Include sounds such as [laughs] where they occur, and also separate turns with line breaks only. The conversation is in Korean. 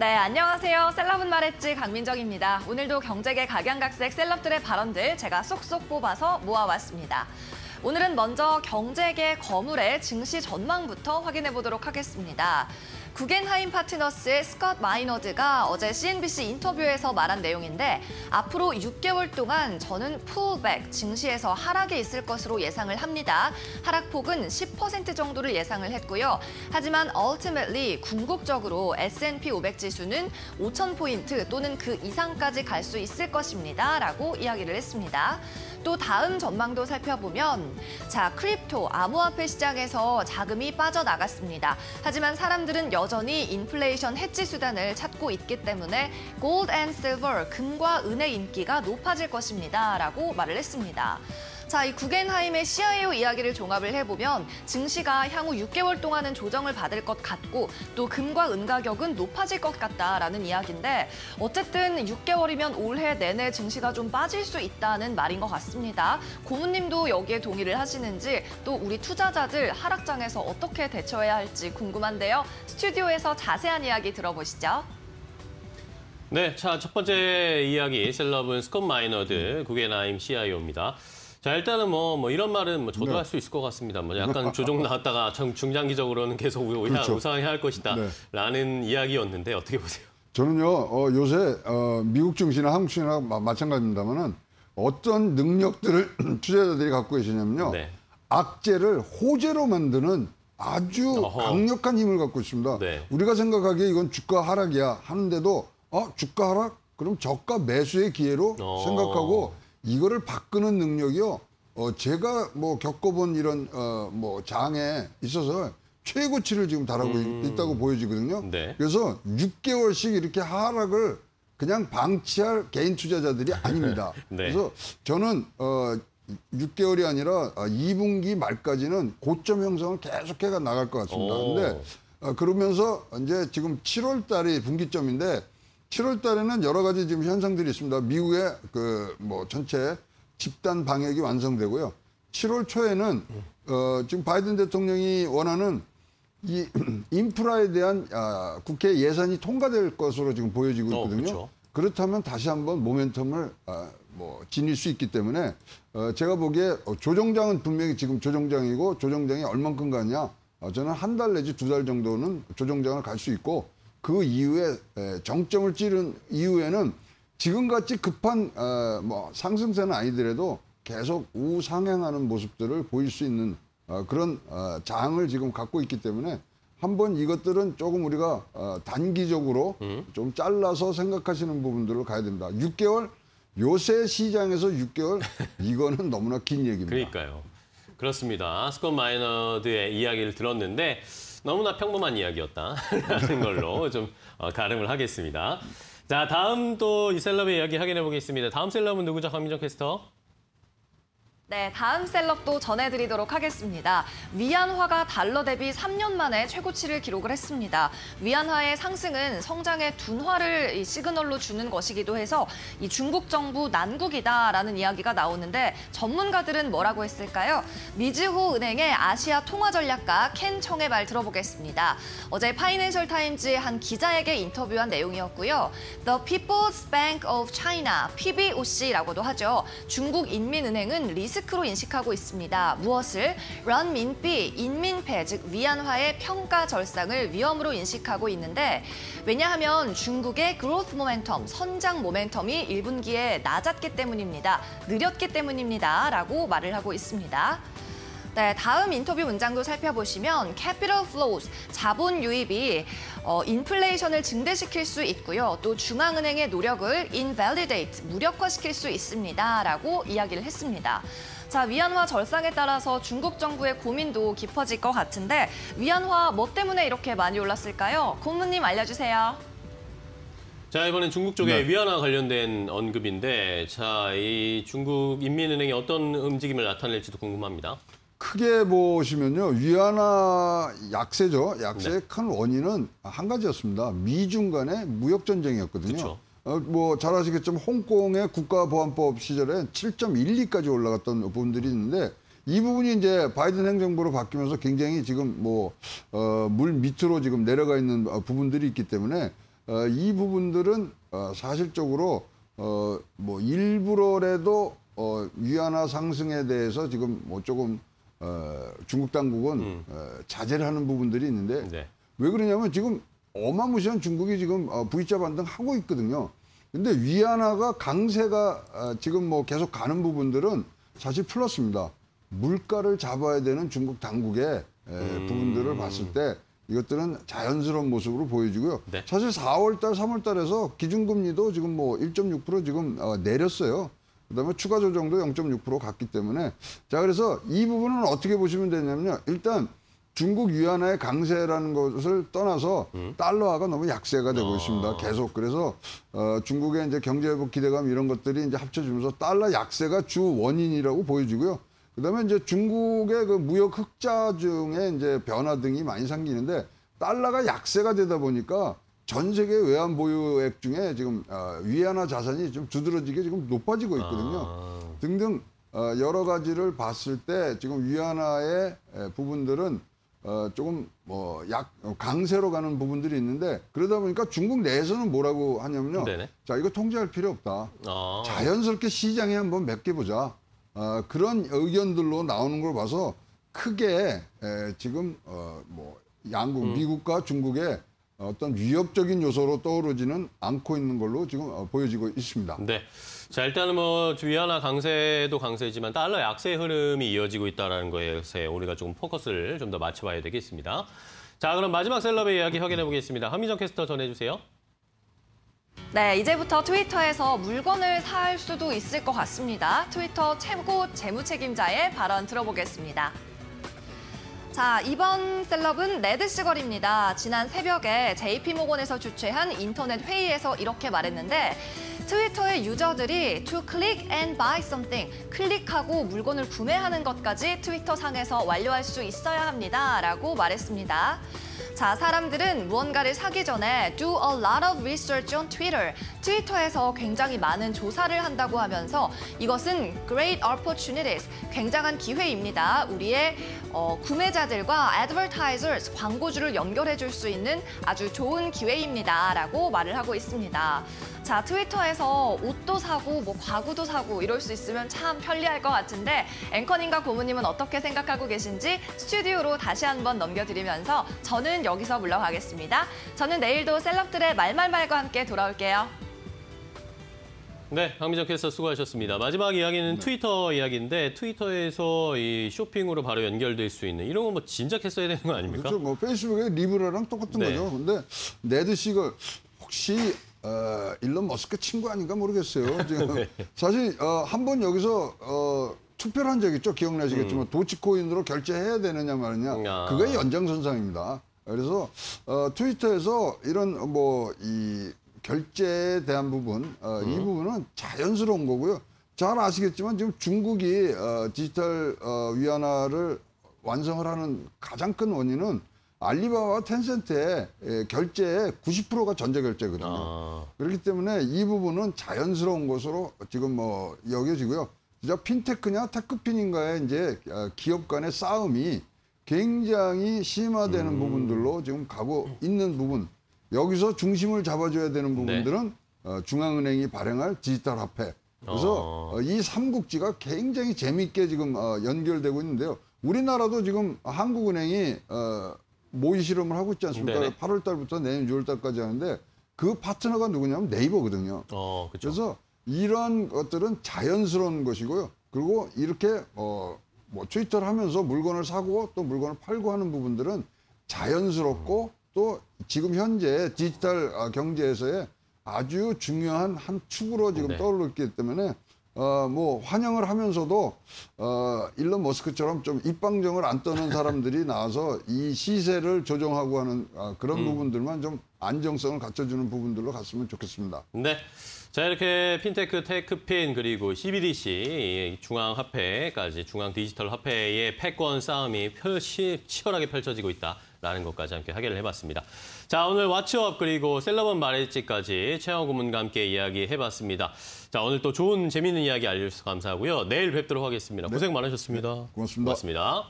네, 안녕하세요. 셀럽은 말했지 강민정입니다. 오늘도 경제계 각양각색 셀럽들의 발언들 제가 쏙쏙 뽑아서 모아왔습니다. 오늘은 먼저 경제계 거물의 증시 전망부터 확인해 보도록 하겠습니다. 구겐하임 파트너스의 스컷 마이너드가 어제 CNBC 인터뷰에서 말한 내용인데 앞으로 6개월 동안 저는 풀백, 증시에서 하락에 있을 것으로 예상을 합니다. 하락폭은 10% 정도를 예상을 했고요. 하지만 ultimately 궁극적으로 S&P 500 지수는 5,000포인트 또는 그 이상까지 갈 수 있을 것입니다. 라고 이야기를 했습니다. 또 다음 전망도 살펴보면 자 crypto 암호화폐 시장에서 자금이 빠져나갔습니다. 하지만 사람들은 여전히 인플레이션 헤지 수단을 찾고 있기 때문에 gold and silver 금과 은의 인기가 높아질 것입니다. 라고 말을 했습니다. 자, 이 구겐하임의 CIO 이야기를 종합을 해보면 증시가 향후 6개월 동안은 조정을 받을 것 같고 또 금과 은 가격은 높아질 것 같다라는 이야기인데 어쨌든 6개월이면 올해 내내 증시가 좀 빠질 수 있다는 말인 것 같습니다. 고문님도 여기에 동의를 하시는지 또 우리 투자자들 하락장에서 어떻게 대처해야 할지 궁금한데요. 스튜디오에서 자세한 이야기 들어보시죠.
네, 자, 첫 번째 이야기, 셀럽은 스콧 마이너드, 구겐하임 CIO입니다. 자, 일단은 뭐, 뭐 이런 말은 뭐 저도
네.
할수 있을 것 같습니다. 뭐 약간 조정 [laughs] 나왔다가 정- 중장기적으로는 계속
그렇죠.
우상향 할 것이다.
네.
라는 이야기였는데 어떻게 보세요?
저는요 어, 요새 어, 미국 증시나 한국 증시나 마, 마찬가지입니다만은 어떤 능력들을 [clears throat] 투자자들이 갖고 계시냐면요
네.
악재를 호재로 만드는 아주
어허.
강력한 힘을 갖고 있습니다.
네.
우리가 생각하기에 이건 주가 하락이야 하는데도 어 주가 하락 그럼 저가 매수의 기회로
어.
생각하고 이거를 바꾸는 능력이요. 어 제가 뭐 겪어본 이런 어 뭐 장에 있어서 최고치를 지금 달하고
음.
있- 있다고 보여지거든요.
네.
그래서 6개월씩 이렇게 하락을 그냥 방치할 개인 투자자들이 아닙니다. [laughs]
네.
그래서 저는 어 6개월이 아니라 어, 2분기 말까지는 고점 형성을 계속해가 나갈 것 같습니다.
오.
근데 어, 그러면서 이제 지금 7월 달이 분기점인데 7월 달에는 여러 가지 지금 현상들이 있습니다. 미국의 그 뭐 전체 집단 방역이 완성되고요. 7월 초에는 어, 지금 바이든 대통령이 원하는 이 [clears throat] 인프라에 대한 아, 국회 예산이 통과될 것으로 지금 보여지고
어,
있거든요.
그렇죠.
그렇다면 다시 한번 모멘텀을 아, 뭐 지닐 수 있기 때문에 어, 제가 보기에 어, 조정장은 분명히 지금 조정장이고 조정장이 얼만큼 가냐 어, 저는 한 달 내지 두 달 정도는 조정장을 갈 수 있고 그 이후에 에, 정점을 찌른 이후에는 지금같이 급한 어, 뭐 상승세는 아니더라도 계속 우상향하는 모습들을 보일 수 있는 어, 그런 어, 장을 지금 갖고 있기 때문에 한번 이것들은 조금 우리가 어, 단기적으로 좀 잘라서 생각하시는 부분들로 가야 됩니다. 6개월 요새 시장에서 6개월 [laughs] 이거는 너무나 긴 얘기입니다.
그러니까요. 그렇습니다. 스콧 마이너드의 이야기를 들었는데 너무나 평범한 이야기였다라는 [laughs] 걸로 좀 어, 가름을 하겠습니다. 자, 다음 또 이 셀럽의 이야기 확인해 보겠습니다. 다음 셀럽은 누구죠? 강민정 캐스터.
네, 다음 셀럽도 전해드리도록 하겠습니다. 위안화가 달러 대비 3년 만에 최고치를 기록을 했습니다. 위안화의 상승은 성장의 둔화를 이 시그널로 주는 것이기도 해서 이 중국 정부 난국이다라는 이야기가 나오는데 전문가들은 뭐라고 했을까요? 미즈호 은행의 아시아 통화 전략가 켄 청의 말 들어보겠습니다. 어제 파이낸셜 타임즈의 한 기자에게 인터뷰한 내용이었고요. The People's Bank of China, PBOC라고도 하죠. 중국 인민은행은 리스크로 인식하고 있습니다. 무엇을? 런민비, 인민폐, 즉 위안화의 평가 절상을 위험으로 인식하고 있는데 왜냐하면 중국의 growth momentum, 성장 모멘텀이 1분기에 낮았기 때문입니다. 느렸기 때문입니다. 라고 말을 하고 있습니다. 네, 다음 인터뷰 문장도 살펴보시면 capital flows, 자본 유입이 어, 인플레이션을 증대시킬 수 있고요. 또 중앙은행의 노력을 invalidate, 무력화시킬 수 있습니다 라고 이야기를 했습니다. 자, 위안화 절상에 따라서 중국 정부의 고민도 깊어질 것 같은데 위안화 뭐 때문에 이렇게 많이 올랐을까요? 고문님 알려주세요.
자, 이번엔 중국 쪽의
네.
위안화 관련된 언급인데 자, 이 중국 인민은행이 어떤 움직임을 나타낼지도 궁금합니다.
크게 보시면요 위안화 약세죠. 약세의
네.
큰 원인은 한 가지였습니다. 미중 간의 무역 전쟁이었거든요.
그쵸.
어, 뭐잘 아시겠지만 홍콩의 국가보안법 시절에 7.12까지 올라갔던 부분들이 있는데 이 부분이 이제 바이든 행정부로 바뀌면서 굉장히 지금 뭐, 어, 물 밑으로 지금 내려가 있는 어, 부분들이 있기 때문에 어, 이 부분들은 어, 사실적으로 어, 뭐 일부러라도 어, 위안화 상승에 대해서 지금 뭐 조금 어, 중국 당국은 어, 자제를 하는 부분들이 있는데
네.
왜 그러냐면 지금 어마무시한 중국이 지금 어, V자 반등 하고 있거든요. 근데 위안화가 강세가 어, 지금 뭐 계속 가는 부분들은 사실 플러스입니다. 물가를 잡아야 되는 중국 당국의 에, 부분들을 봤을 때 이것들은 자연스러운 모습으로 보여지고요.
네.
사실 4월달, 3월달에서 기준금리도 지금 뭐 1.6% 지금 어, 내렸어요. 그다음에 추가 조정도 0.6% 갔기 때문에 자 그래서 이 부분은 어떻게 보시면 되냐면요. 일단 중국 위안화의 강세라는 것을 떠나서 달러화가 너무 약세가 되고 있습니다. 계속 그래서 어, 중국의 이제 경제 회복 기대감 이런 것들이 이제 합쳐지면서 달러 약세가 주 원인이라고 보여지고요. 그다음에 이제 중국의 그 무역 흑자 중에 이제 변화 등이 많이 생기는데 달러가 약세가 되다 보니까 전 세계 외환 보유액 중에 지금 어, 위안화 자산이 좀 두드러지게 지금 높아지고 있거든요.
아,
등등 어, 여러 가지를 봤을 때 지금 위안화의 에, 부분들은 어, 조금 뭐 약 강세로 가는 부분들이 있는데 그러다 보니까 중국 내에서는 뭐라고 하냐면요.
네네.
자 이거 통제할 필요 없다.
아,
자연스럽게 시장에 한번 맡겨보자. 어, 그런 의견들로 나오는 걸 봐서 크게 에, 지금 어, 뭐 양국 미국과 중국의 어떤 위협적인 요소로 떠오르지는 않고 있는 걸로 지금 어, 보여지고 있습니다.
네. 자, 일단은 뭐 위안화 강세도 강세지만 달러 약세 흐름이 이어지고 있다는 것에 우리가 조금 포커스를 좀 더 맞춰봐야 되겠습니다. 자, 그럼 마지막 셀럽의 이야기 확인해 보겠습니다. 한미정 캐스터 전해주세요.
네, 이제부터 트위터에서 물건을 살 수도 있을 것 같습니다. 트위터 최고 재무 책임자의 발언 들어보겠습니다. 자, 이번 셀럽은 네드 시걸입니다. 지난 새벽에 JP모건에서 주최한 인터넷 회의에서 이렇게 말했는데 트위터의 유저들이 to click and buy something, 클릭하고 물건을 구매하는 것까지 트위터 상에서 완료할 수 있어야 합니다. 라고 말했습니다. 자, 사람들은 무언가를 사기 전에 do a lot of research on Twitter. 트위터에서 굉장히 많은 조사를 한다고 하면서 이것은 great opportunities, 굉장한 기회입니다. 우리의 어, 구매자들과 advertisers, 광고주를 연결해 줄 수 있는 아주 좋은 기회입니다. 라고 말을 하고 있습니다. 자, 트위터에서 옷도 사고 뭐 가구도 사고 이럴 수 있으면 참 편리할 것 같은데 앵커님과 고모님은 어떻게 생각하고 계신지 스튜디오로 다시 한번 넘겨드리면서 저는 여기서 물러가겠습니다. 저는 내일도 셀럽들의 말말말과 함께 돌아올게요.
네, 황미정 캐스터 수고하셨습니다. 마지막 이야기는 트위터 이야기인데 트위터에서 이 쇼핑으로 바로 연결될 수 있는 이런 거뭐 진작 했어야 되는 거 아닙니까?
그렇죠. 뭐 페이스북의 리브라랑 똑같은
네.
거죠. 근데 네드 씨가 혹시 어, 일론 머스크 친구 아닌가 모르겠어요. [laughs] 지금
네.
사실 어, 한 번 여기서 어, 투표를 한 적 있죠. 기억나시겠지만 도치코인으로 결제해야 되느냐 마느냐.
음. 아.
그게 연장선상입니다. 그래서 어, 트위터에서 이런 뭐 이 결제에 대한 부분 어, 이 부분은 자연스러운 거고요. 잘 아시겠지만 지금 중국이 어, 디지털 어, 위안화를 완성을 하는 가장 큰 원인은 알리바바와 텐센트의 예, 결제의 90%가 전자결제거든요.
아,
그렇기 때문에 이 부분은 자연스러운 것으로 지금 뭐 여겨지고요. 진짜 핀테크냐 테크핀인가의 이제 어, 기업 간의 싸움이 굉장히 심화되는 부분들로 지금 가고 있는 부분. 여기서 중심을 잡아줘야 되는 부분들은 어, 중앙은행이 발행할 디지털 화폐. 그래서
어.
어, 이 삼국지가 굉장히 재미있게 지금 어, 연결되고 있는데요. 우리나라도 지금 한국은행이 어, 모의 실험을 하고 있지 않습니까?
네네.
8월 달부터 내년 6월 달까지 하는데 그 파트너가 누구냐면 네이버거든요.
어, 그렇죠.
그래서 이런 것들은 자연스러운 것이고요. 그리고 이렇게 어, 뭐 트위터를 하면서 물건을 사고 또 물건을 팔고 하는 부분들은 자연스럽고 또 지금 현재 디지털 어, 경제에서의 아주 중요한 한 축으로 지금
네.
떠오르기 때문에 어, 뭐 환영을 하면서도 어, 일론 머스크처럼 좀 입방정을 안 떠는 [laughs] 사람들이 나와서 이 시세를 조정하고 하는 아, 그런 부분들만 좀 안정성을 갖춰주는 부분들로 갔으면 좋겠습니다.
네. 자, 이렇게 핀테크, 테크핀, 그리고 CBDC, 중앙화폐까지, 중앙 디지털 화폐의 패권 싸움이 펼치, 치열하게 펼쳐지고 있다 라는 것까지 함께 확인을 해봤습니다. 자, 오늘 와치업 그리고 셀럽은 말했지까지 최영 고문과 함께 이야기해봤습니다. 자, 오늘 또 좋은 재미있는 이야기 알려주셔서 감사하고요. 내일 뵙도록 하겠습니다. 고생 많으셨습니다.
고맙습니다.
고맙습니다.